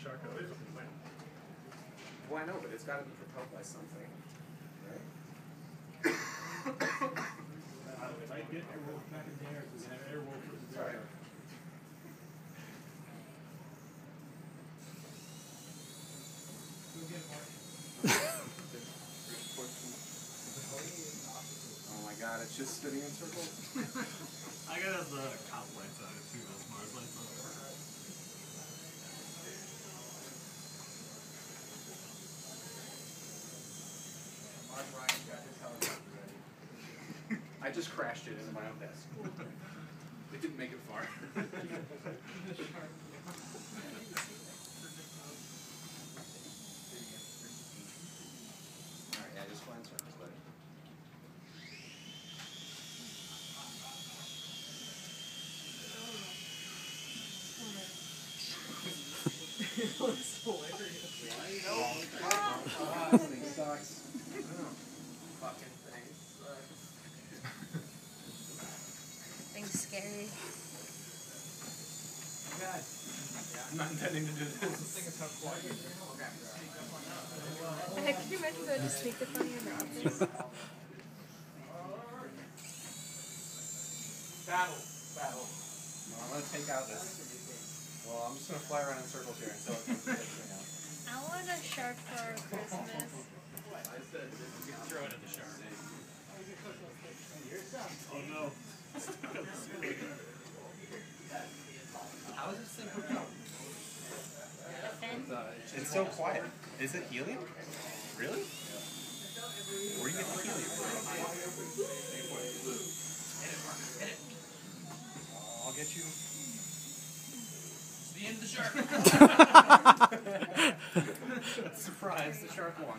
shark out of the plant. Well, I know, but it's got to be propelled by something, right? If I get Airwolf back in there, because Airwolf is It's all right. Oh my god, it's just spinning in circles. I got the cop lights on it too, those Mars lights on just crashed it into my own desk. It didn't make it far. Alright, yeah, just fly in circles, buddy. This thing sucks. Fucking thing sucks. Thing's scary. I'm not intending to do this. Heck, can you imagine going to sneak up on you in the office? Battle. Battle. No, I'm gonna take out this. Well, I'm just gonna fly around in circles here until it comes to this thing out. I want a shark for Christmas. I said, Throw it at the shark. Oh no. How is this thing hooked up? And It's so quiet. Is it helium? Really? Where do you get the helium from? I'll get you. It's the end of the shark. Surprise, the shark won.